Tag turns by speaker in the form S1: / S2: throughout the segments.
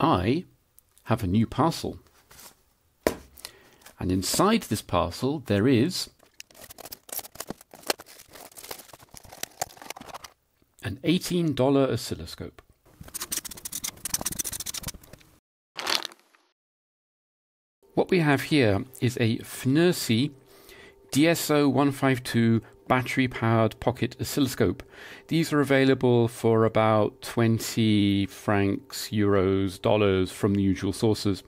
S1: I have a new parcel. And inside this parcel, there is an $18 oscilloscope. What we have here is a FNIRSI DSO152 battery powered pocket oscilloscope. These are available for about 20 francs, euros, dollars from the usual sources.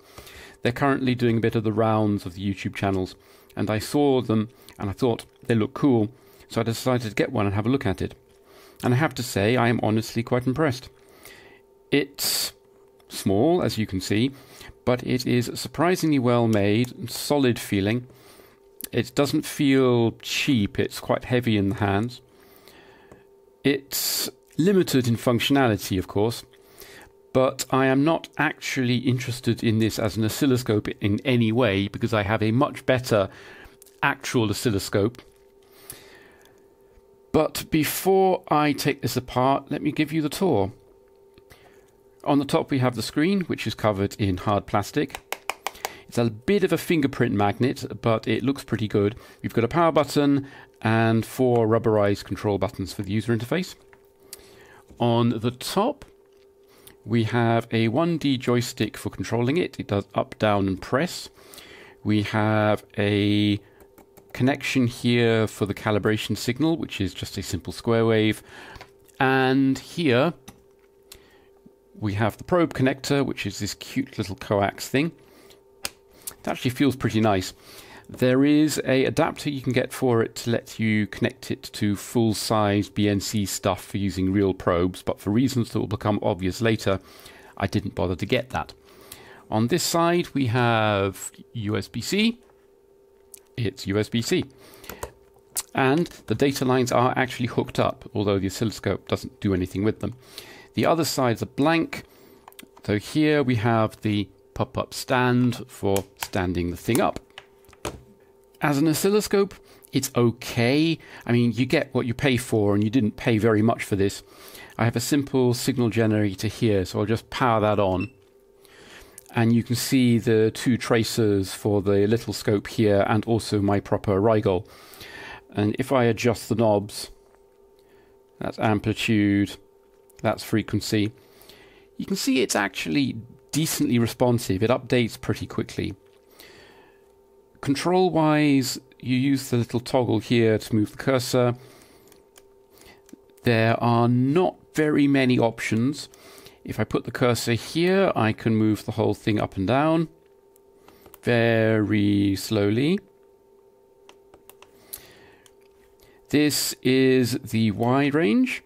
S1: They're currently doing a bit of the rounds of the YouTube channels, and I saw them and I thought they look cool, so I decided to get one and have a look at it. And I have to say, I am honestly quite impressed. It's small, as you can see, but it is surprisingly well made, solid feeling it doesn't feel cheap, it's quite heavy in the hands. It's limited in functionality, of course, but I am not actually interested in this as an oscilloscope in any way because I have a much better actual oscilloscope. But before I take this apart, let me give you the tour. On the top, we have the screen, which is covered in hard plastic. It's a bit of a fingerprint magnet, but it looks pretty good. We've got a power button and four rubberized control buttons for the user interface. On the top, we have a 1D joystick for controlling it. It does up, down, and press. We have a connection here for the calibration signal, which is just a simple square wave. And here we have the probe connector, which is this cute little coax thing. It actually feels pretty nice. There is a adapter you can get for it to let you connect it to full size BNC stuff for using real probes, but for reasons that will become obvious later, I didn't bother to get that. On this side, we have USB C. It's USB C. And the data lines are actually hooked up, although the oscilloscope doesn't do anything with them. The other side's a blank. So here we have the pop-up stand for standing the thing up. As an oscilloscope, it's okay. I mean, you get what you pay for, and you didn't pay very much for this. I have a simple signal generator here, so I'll just power that on. And you can see the two tracers for the little scope here, and also my proper Rigol. And if I adjust the knobs, that's amplitude, that's frequency, you can see it's actually decently responsive. It updates pretty quickly. Control wise, you use the little toggle here to move the cursor. There are not very many options. If I put the cursor here, I can move the whole thing up and down very slowly. This is the wide range.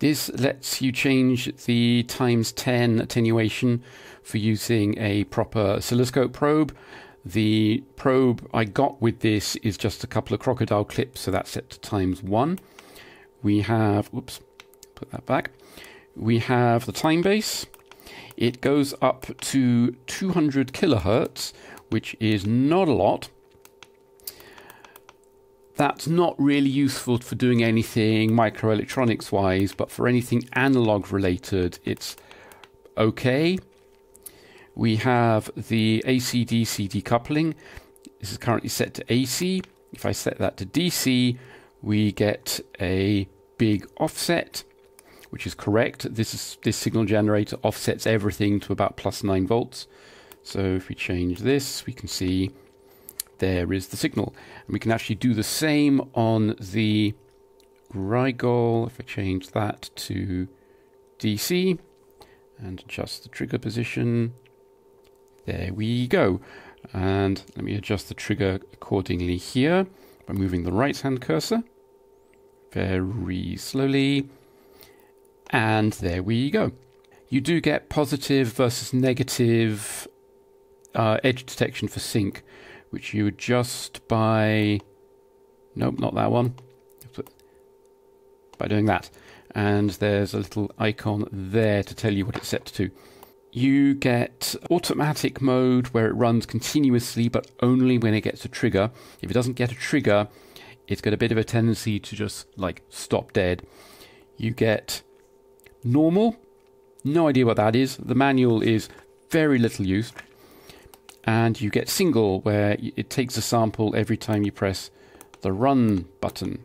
S1: This lets you change the times 10 attenuation for using a proper oscilloscope probe. The probe I got with this is just a couple of crocodile clips, so that's set to times 1. We have, oops, put that back. We have the time base. It goes up to 200 kilohertz, which is not a lot that's not really useful for doing anything microelectronics wise, but for anything analog related, it's okay. We have the AC DC decoupling. This is currently set to AC. If I set that to DC, we get a big offset, which is correct. This is this signal generator offsets everything to about plus 9 volts. So if we change this, we can see there is the signal. And we can actually do the same on the Rigol. If I change that to DC and adjust the trigger position, there we go. And let me adjust the trigger accordingly here by moving the right hand cursor very slowly. And there we go. You do get positive versus negative uh, edge detection for sync which you adjust by. Nope, not that one. By doing that. And there's a little icon there to tell you what it's set to. You get automatic mode where it runs continuously, but only when it gets a trigger. If it doesn't get a trigger, it's got a bit of a tendency to just like stop dead. You get normal, no idea what that is. The manual is very little use. And you get single, where it takes a sample every time you press the run button.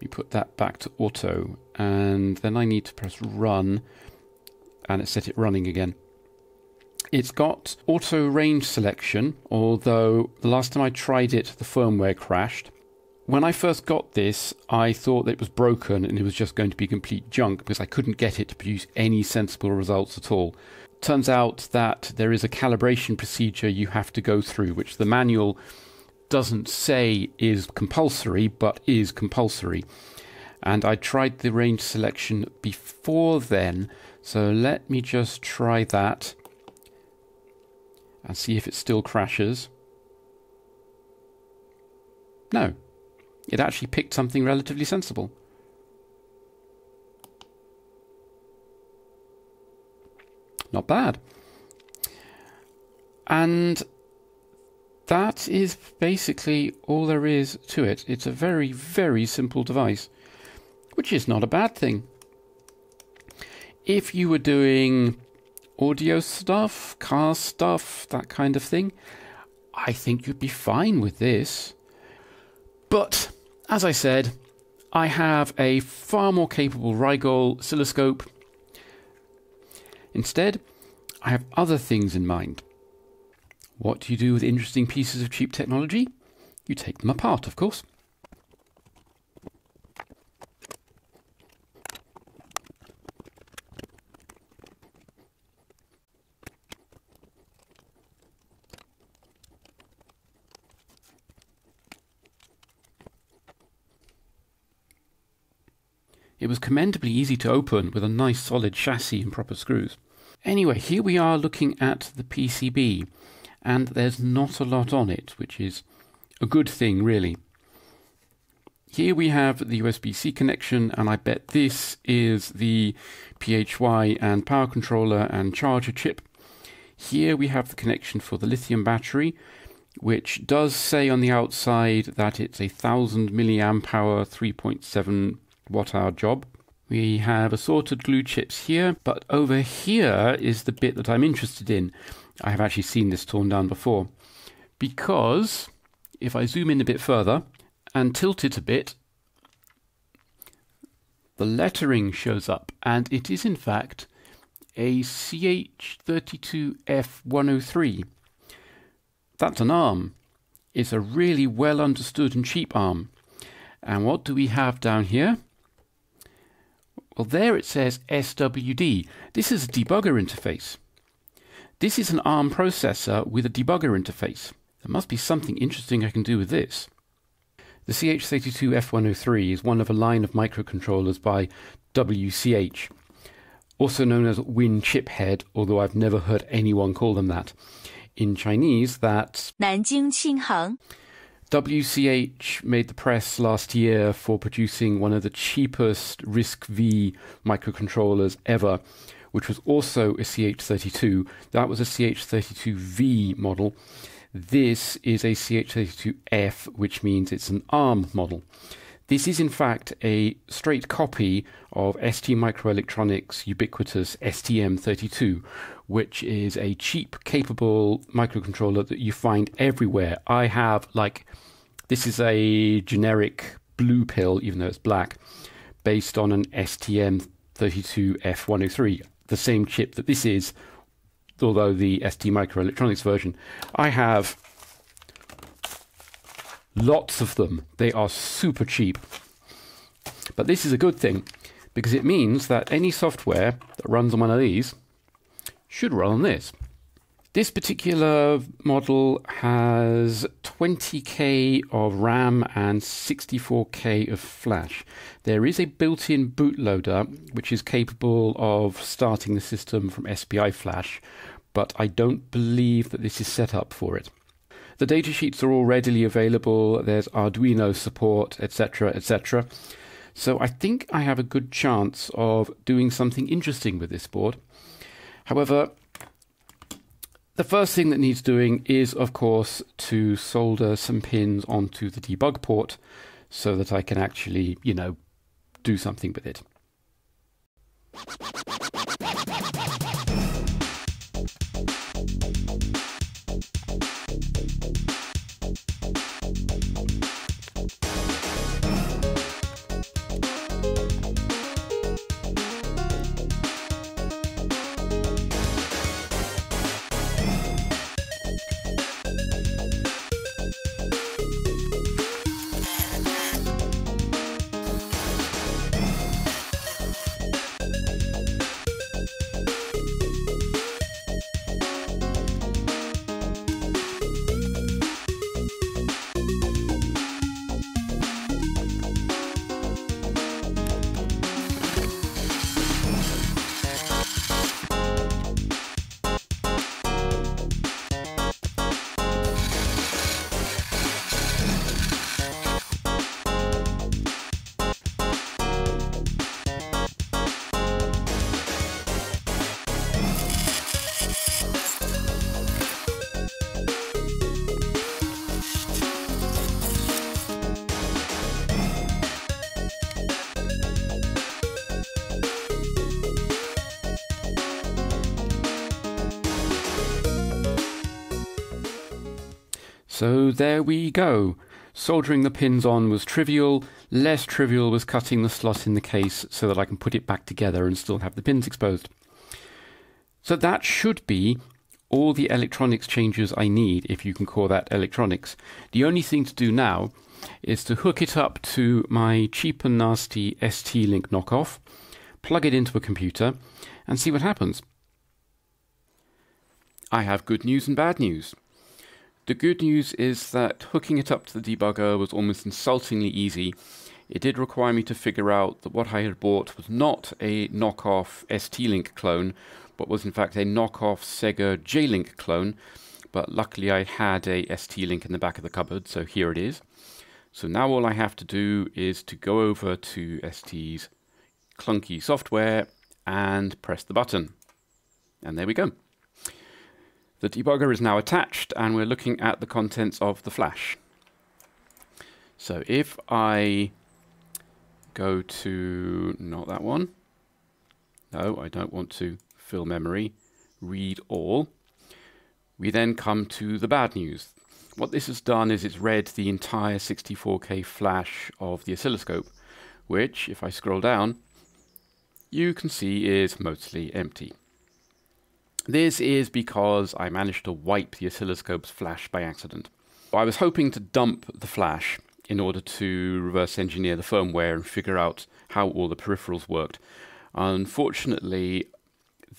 S1: We put that back to auto, and then I need to press run, and it set it running again. It's got auto range selection, although the last time I tried it, the firmware crashed. When I first got this, I thought that it was broken and it was just going to be complete junk because I couldn't get it to produce any sensible results at all. Turns out that there is a calibration procedure you have to go through, which the manual doesn't say is compulsory, but is compulsory. And I tried the range selection before then, so let me just try that and see if it still crashes. No, it actually picked something relatively sensible. Not bad. And that is basically all there is to it. It's a very, very simple device, which is not a bad thing. If you were doing audio stuff, car stuff, that kind of thing, I think you'd be fine with this. But, as I said, I have a far more capable Rigol oscilloscope. Instead, I have other things in mind. What do you do with interesting pieces of cheap technology? You take them apart, of course. It was commendably easy to open with a nice solid chassis and proper screws. Anyway, here we are looking at the PCB, and there's not a lot on it, which is a good thing, really. Here we have the USB-C connection, and I bet this is the PHY and power controller and charger chip. Here we have the connection for the lithium battery, which does say on the outside that it's a 1000 milliamp hour 3.7 watt hour job. We have assorted glue chips here, but over here is the bit that I'm interested in. I have actually seen this torn down before. Because if I zoom in a bit further and tilt it a bit, the lettering shows up, and it is in fact a CH32F103. That's an ARM. It's a really well understood and cheap ARM. And what do we have down here? Well, there it says SWD. This is a debugger interface. This is an ARM processor with a debugger interface. There must be something interesting I can do with this. The CH32F103 is one of a line of microcontrollers by WCH, also known as Win Chip Head, although I've never heard anyone call them that. In Chinese, that's Nanjing Qinheng. WCH made the press last year for producing one of the cheapest RISC V microcontrollers ever, which was also a CH32. That was a CH32V model. This is a CH32F, which means it's an ARM model. This is in fact a straight copy of ST Microelectronics ubiquitous STM32, which is a cheap, capable microcontroller that you find everywhere. I have like this is a generic blue pill, even though it's black, based on an STM32F103, the same chip that this is, although the ST Microelectronics version. I have lots of them. They are super cheap. But this is a good thing because it means that any software that runs on one of these should run on this. This particular model has 20k of RAM and 64k of flash. There is a built in bootloader which is capable of starting the system from SPI flash, but I don't believe that this is set up for it. The datasheets are all readily available, there's Arduino support, etc., etc. So I think I have a good chance of doing something interesting with this board. However, the first thing that needs doing is, of course, to solder some pins onto the debug port so that I can actually, you know, do something with it. So there we go. Soldering the pins on was trivial. Less trivial was cutting the slot in the case so that I can put it back together and still have the pins exposed. So that should be all the electronics changes I need, if you can call that electronics. The only thing to do now is to hook it up to my cheap and nasty ST-Link knockoff, plug it into a computer, and see what happens. I have good news and bad news. The good news is that hooking it up to the debugger was almost insultingly easy. It did require me to figure out that what I had bought was not a knockoff ST-Link clone, but was in fact a knockoff Segger J-Link clone. But luckily I had a ST-Link in the back of the cupboard, so here it is. So now all I have to do is to go over to ST's clunky software and press the button. And there we go. The debugger is now attached and we're looking at the contents of the flash. So if I go to, not that one, no, I don't want to fill memory, read all, we then come to the bad news. What this has done is it's read the entire 64K flash of the oscilloscope, which, if I scroll down, you can see is mostly empty. This is because I managed to wipe the oscilloscope's flash by accident. I was hoping to dump the flash in order to reverse engineer the firmware and figure out how all the peripherals worked. Unfortunately,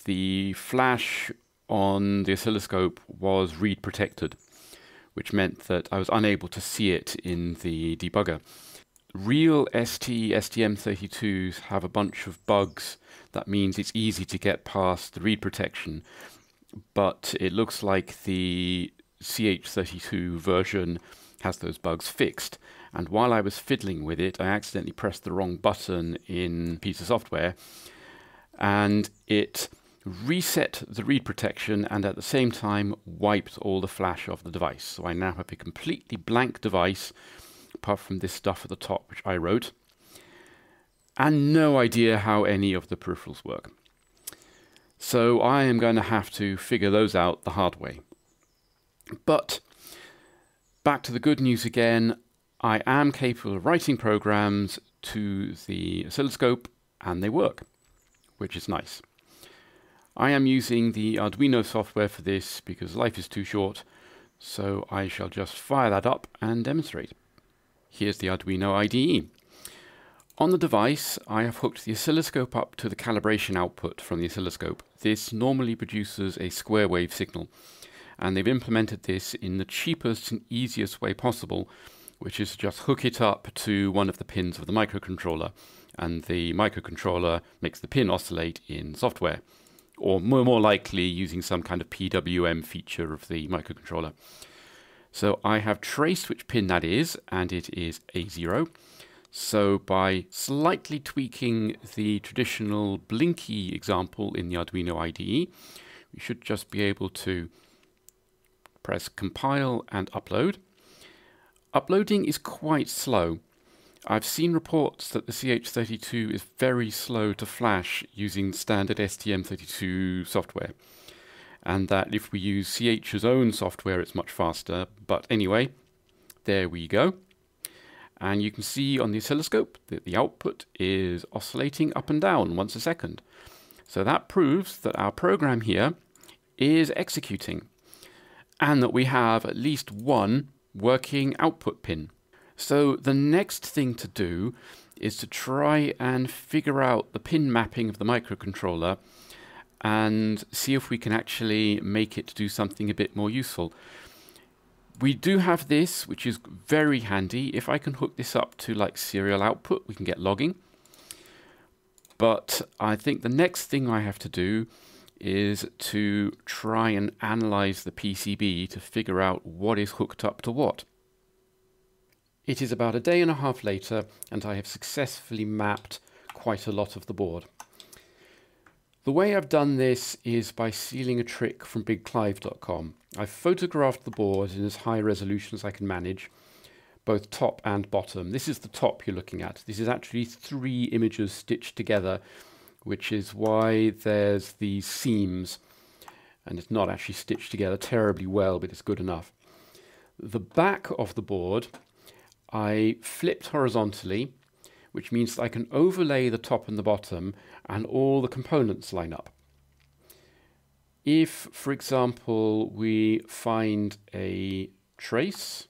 S1: the flash on the oscilloscope was read protected, which meant that I was unable to see it in the debugger. Real ST STM32s have a bunch of bugs that means it's easy to get past the read protection, but it looks like the CH32 version has those bugs fixed. And while I was fiddling with it, I accidentally pressed the wrong button in piece of software, and it reset the read protection and at the same time wiped all the flash off the device. So I now have a completely blank device, apart from this stuff at the top, which I wrote and no idea how any of the peripherals work. So I am going to have to figure those out the hard way. But back to the good news again, I am capable of writing programs to the oscilloscope and they work, which is nice. I am using the Arduino software for this because life is too short, so I shall just fire that up and demonstrate. Here's the Arduino IDE. On the device, I have hooked the oscilloscope up to the calibration output from the oscilloscope. This normally produces a square wave signal, and they've implemented this in the cheapest and easiest way possible, which is to just hook it up to one of the pins of the microcontroller, and the microcontroller makes the pin oscillate in software, or more, more likely using some kind of PWM feature of the microcontroller. So I have traced which pin that is, and it is A0. So by slightly tweaking the traditional Blinky example in the Arduino IDE, we should just be able to press compile and upload. Uploading is quite slow. I've seen reports that the CH32 is very slow to flash using standard STM32 software, and that if we use CH's own software, it's much faster. But anyway, there we go. And you can see on the oscilloscope that the output is oscillating up and down once a second. So that proves that our program here is executing and that we have at least one working output pin. So the next thing to do is to try and figure out the pin mapping of the microcontroller and see if we can actually make it do something a bit more useful. We do have this, which is very handy. If I can hook this up to like serial output, we can get logging. But I think the next thing I have to do is to try and analyze the PCB to figure out what is hooked up to what. It is about a day and a half later and I have successfully mapped quite a lot of the board. The way I've done this is by stealing a trick from bigclive.com. I've photographed the board in as high resolution as I can manage, both top and bottom. This is the top you're looking at. This is actually three images stitched together which is why there's these seams and it's not actually stitched together terribly well, but it's good enough. The back of the board I flipped horizontally, which means that I can overlay the top and the bottom and all the components line up. If, for example, we find a trace,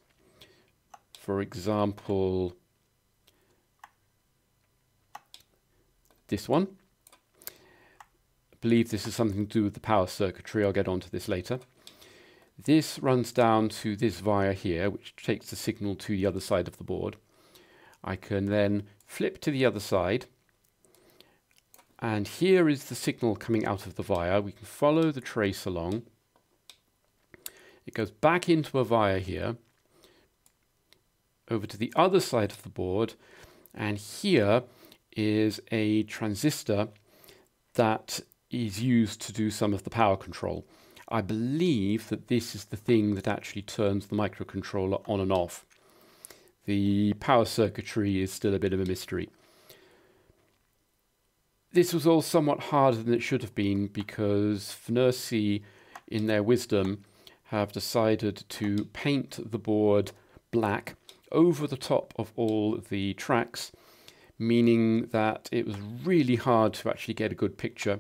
S1: for example, this one, I believe this is something to do with the power circuitry. I'll get onto this later. This runs down to this via here, which takes the signal to the other side of the board. I can then flip to the other side. And here is the signal coming out of the via. We can follow the trace along. It goes back into a via here, over to the other side of the board. And here is a transistor that is used to do some of the power control. I believe that this is the thing that actually turns the microcontroller on and off. The power circuitry is still a bit of a mystery. This was all somewhat harder than it should have been because FNIRSI, in their wisdom, have decided to paint the board black over the top of all the tracks, meaning that it was really hard to actually get a good picture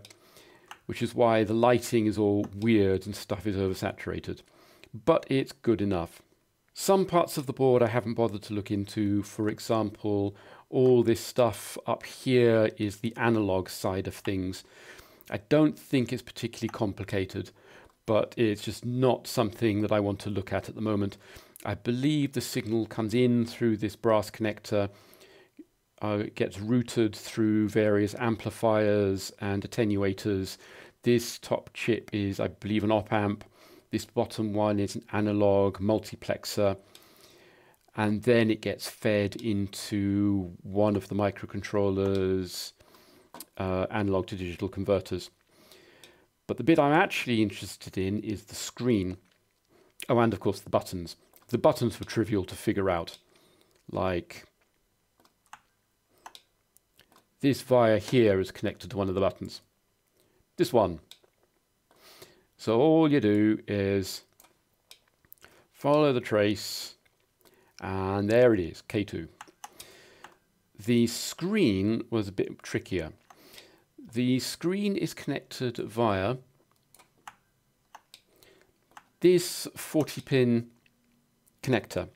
S1: which is why the lighting is all weird and stuff is oversaturated. But it's good enough. Some parts of the board I haven't bothered to look into. For example, all this stuff up here is the analog side of things. I don't think it's particularly complicated, but it's just not something that I want to look at at the moment. I believe the signal comes in through this brass connector, uh, it gets routed through various amplifiers and attenuators this top chip is, I believe, an op amp. This bottom one is an analog multiplexer. And then it gets fed into one of the microcontroller's uh, analog to digital converters. But the bit I'm actually interested in is the screen. Oh, and of course the buttons. The buttons were trivial to figure out. Like this via here is connected to one of the buttons this one. So all you do is follow the trace and there it is, K2. The screen was a bit trickier. The screen is connected via this 40 pin connector.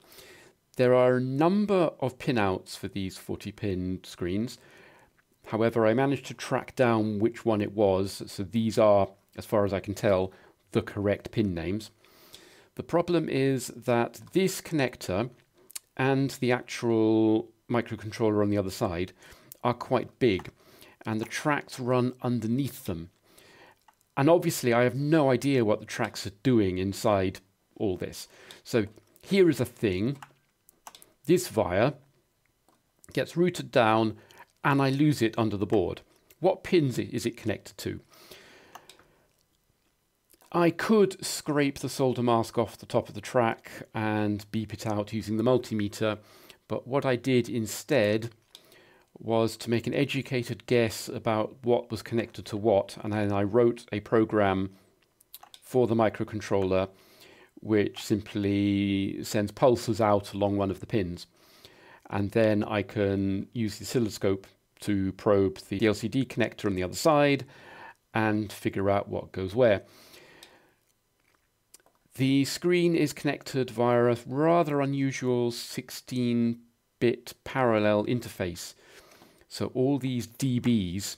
S1: There are a number of pinouts for these 40 pin screens. However, I managed to track down which one it was, so these are, as far as I can tell, the correct pin names. The problem is that this connector and the actual microcontroller on the other side are quite big, and the tracks run underneath them. And obviously, I have no idea what the tracks are doing inside all this. So here is a thing. This via gets routed down and I lose it under the board. What pins is it connected to? I could scrape the solder mask off the top of the track and beep it out using the multimeter, But what I did instead was to make an educated guess about what was connected to what, and then I wrote a program for the microcontroller which simply sends pulses out along one of the pins. And then I can use the oscilloscope to probe the LCD connector on the other side and figure out what goes where. The screen is connected via a rather unusual 16-bit parallel interface. So all these dBs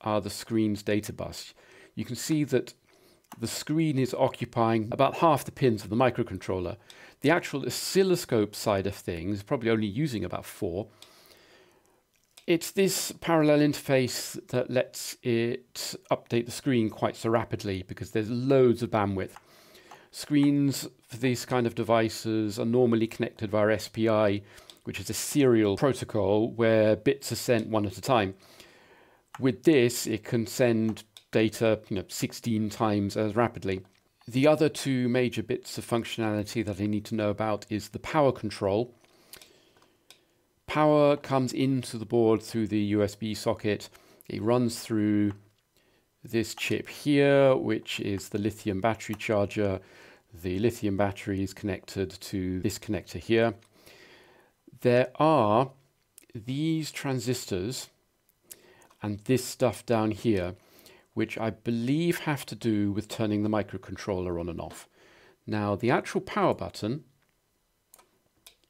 S1: are the screen's data bus. You can see that the screen is occupying about half the pins of the microcontroller. The actual oscilloscope side of things is probably only using about four. It's this parallel interface that lets it update the screen quite so rapidly because there's loads of bandwidth. Screens for these kind of devices are normally connected via SPI, which is a serial protocol where bits are sent one at a time. With this, it can send data you know, 16 times as rapidly. The other two major bits of functionality that I need to know about is the power control. Power comes into the board through the USB socket. It runs through this chip here, which is the lithium battery charger. The lithium battery is connected to this connector here. There are these transistors and this stuff down here which I believe have to do with turning the microcontroller on and off. Now, the actual power button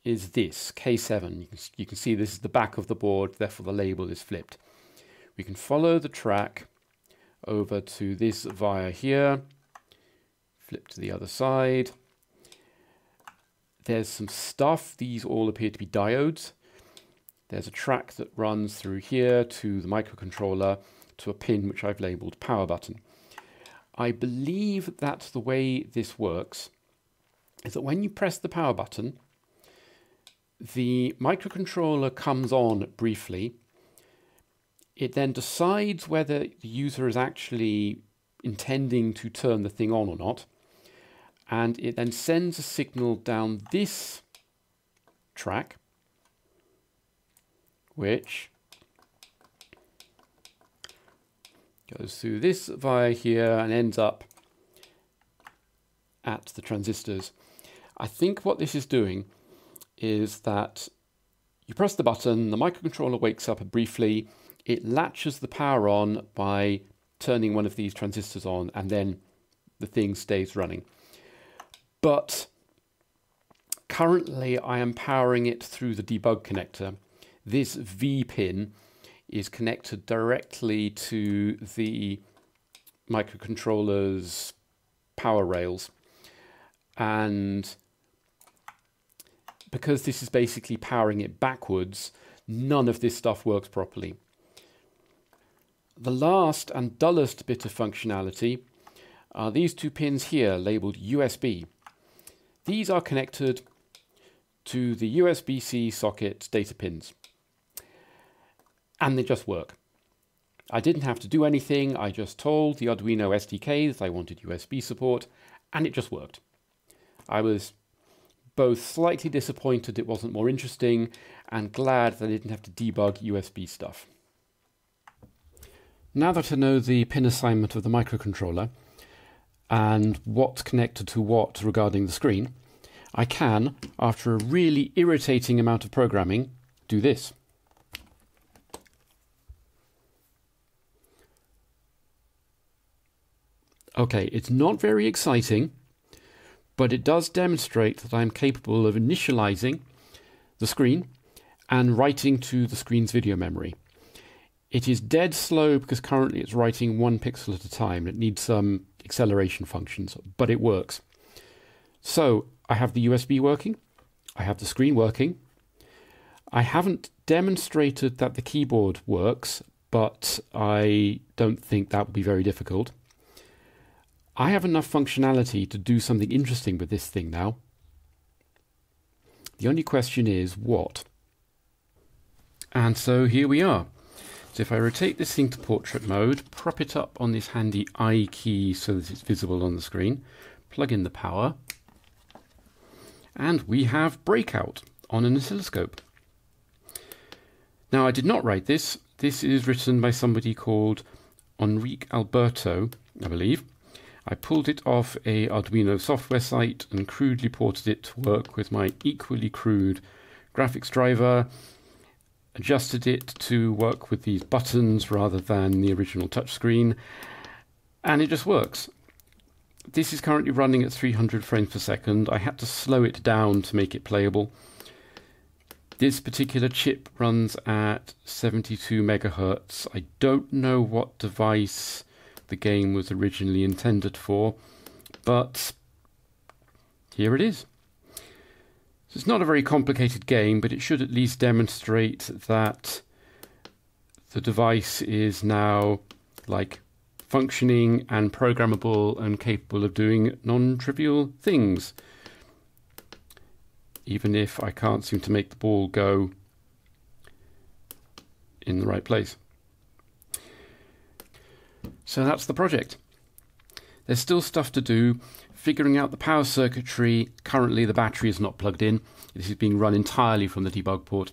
S1: is this, K7. You can, you can see this is the back of the board, therefore the label is flipped. We can follow the track over to this via here, flip to the other side. There's some stuff, these all appear to be diodes. There's a track that runs through here to the microcontroller, to a pin which I've labelled power button. I believe that the way this works is that when you press the power button, the microcontroller comes on briefly. It then decides whether the user is actually intending to turn the thing on or not. And it then sends a signal down this track, which goes through this via here and ends up at the transistors. I think what this is doing is that you press the button, the microcontroller wakes up briefly, it latches the power on by turning one of these transistors on, and then the thing stays running. But currently I am powering it through the debug connector. This V pin is connected directly to the microcontroller's power rails. And because this is basically powering it backwards, none of this stuff works properly. The last and dullest bit of functionality are these two pins here labeled USB. These are connected to the USB-C socket data pins and they just work. I didn't have to do anything, I just told the Arduino SDK that I wanted USB support, and it just worked. I was both slightly disappointed it wasn't more interesting, and glad that I didn't have to debug USB stuff. Now that I know the pin assignment of the microcontroller, and what's connected to what regarding the screen, I can, after a really irritating amount of programming, do this. Okay, it's not very exciting, but it does demonstrate that I'm capable of initializing the screen and writing to the screen's video memory. It is dead slow because currently it's writing one pixel at a time. It needs some acceleration functions, but it works. So I have the USB working, I have the screen working. I haven't demonstrated that the keyboard works, but I don't think that would be very difficult. I have enough functionality to do something interesting with this thing now. The only question is what? And so here we are. So if I rotate this thing to portrait mode, prop it up on this handy I key so that it's visible on the screen, plug in the power, and we have breakout on an oscilloscope. Now, I did not write this. This is written by somebody called Enrique Alberto, I believe. I pulled it off a Arduino software site and crudely ported it to work with my equally crude graphics driver, adjusted it to work with these buttons rather than the original touchscreen, and it just works. This is currently running at 300 frames per second. I had to slow it down to make it playable. This particular chip runs at 72 megahertz. I don't know what device the game was originally intended for, but here it is. So it's not a very complicated game, but it should at least demonstrate that the device is now like functioning and programmable and capable of doing non-trivial things. Even if I can't seem to make the ball go in the right place. So that's the project. There's still stuff to do. Figuring out the power circuitry. Currently, the battery is not plugged in. This is being run entirely from the debug port.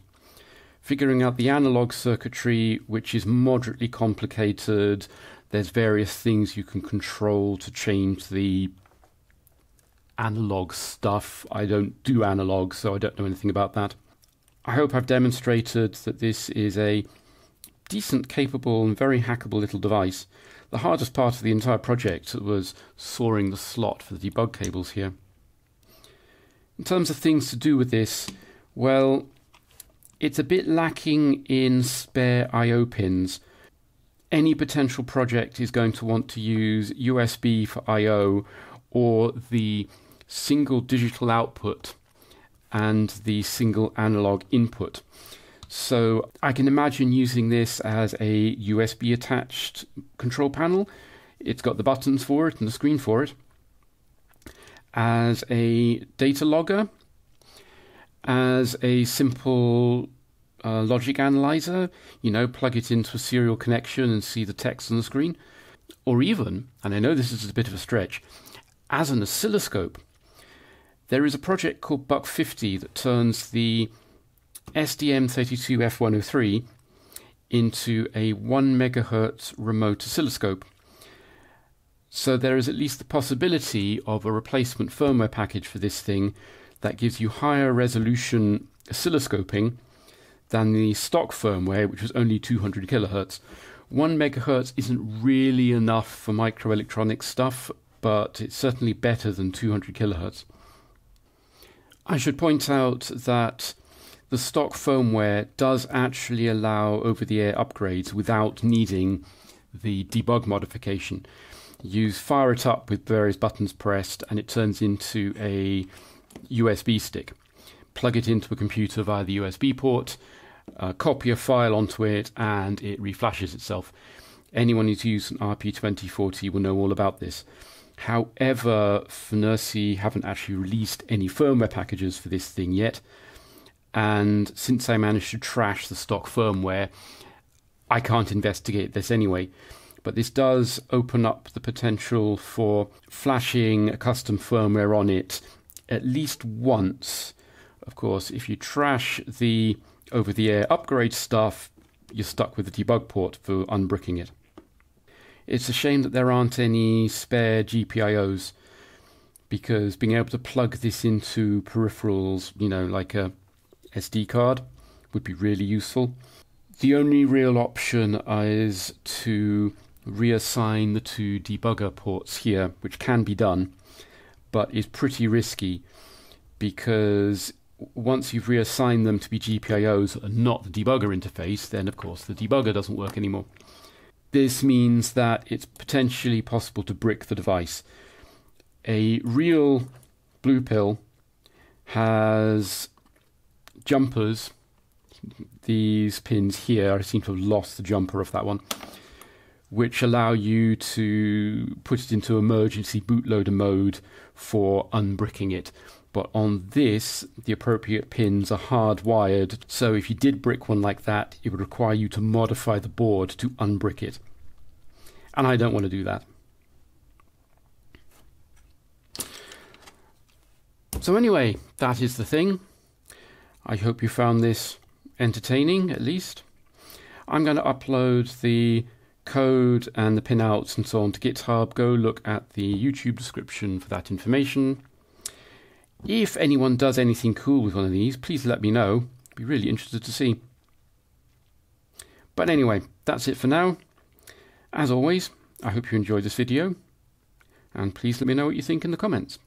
S1: Figuring out the analog circuitry, which is moderately complicated. There's various things you can control to change the analog stuff. I don't do analog, so I don't know anything about that. I hope I've demonstrated that this is a decent, capable, and very hackable little device the hardest part of the entire project was sawing the slot for the debug cables here. In terms of things to do with this, well, it's a bit lacking in spare I.O. pins. Any potential project is going to want to use USB for I.O. or the single digital output and the single analog input. So I can imagine using this as a USB attached control panel. It's got the buttons for it and the screen for it. As a data logger, as a simple uh, logic analyzer, you know, plug it into a serial connection and see the text on the screen. Or even, and I know this is a bit of a stretch, as an oscilloscope. There is a project called Buck50 that turns the STM32F103 into a 1 megahertz remote oscilloscope. So there is at least the possibility of a replacement firmware package for this thing that gives you higher resolution oscilloscoping than the stock firmware, which was only 200 kilohertz. 1 megahertz isn't really enough for microelectronic stuff, but it's certainly better than 200 kilohertz. I should point out that the stock firmware does actually allow over the air upgrades without needing the debug modification. You fire it up with various buttons pressed and it turns into a USB stick. Plug it into a computer via the USB port, uh, copy a file onto it, and it reflashes itself. Anyone who's used an RP2040 will know all about this. However, FNIRSI haven't actually released any firmware packages for this thing yet and since I managed to trash the stock firmware, I can't investigate this anyway. But this does open up the potential for flashing a custom firmware on it at least once. Of course, if you trash the over the air upgrade stuff, you're stuck with the debug port for unbricking it. It's a shame that there aren't any spare GPIOs because being able to plug this into peripherals, you know, like a SD card would be really useful. The only real option is to reassign the two debugger ports here, which can be done, but is pretty risky because once you've reassigned them to be GPIOs and not the debugger interface, then of course the debugger doesn't work anymore. This means that it's potentially possible to brick the device. A real blue pill has jumpers, these pins here, I seem to have lost the jumper of that one, which allow you to put it into emergency bootloader mode for unbricking it. But on this, the appropriate pins are hardwired, so if you did brick one like that, it would require you to modify the board to unbrick it. And I don't want to do that. So, anyway, that is the thing. I hope you found this entertaining at least. I'm going to upload the code and the pinouts and so on to GitHub. Go look at the YouTube description for that information. If anyone does anything cool with one of these, please let me know. I'd Be really interested to see. But anyway, that's it for now. As always, I hope you enjoyed this video, and please let me know what you think in the comments.